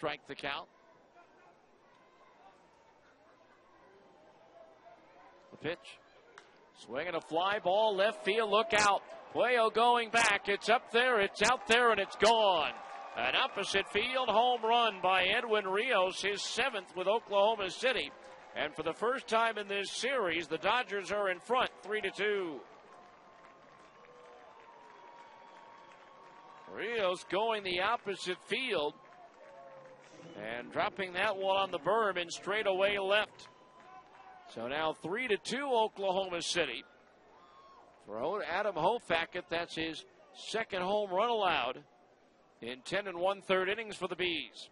strike the count. The pitch. Swinging a fly ball left field. Look out. Puello going back. It's up there. It's out there and it's gone. An opposite field home run by Edwin Rios, his seventh with Oklahoma City. And for the first time in this series, the Dodgers are in front, three to two. Rios going the opposite field and dropping that one on the berm in straightaway left. So now three to two Oklahoma City. For Adam Hofacket, that's his second home run allowed in 10 and one third innings for the Bees.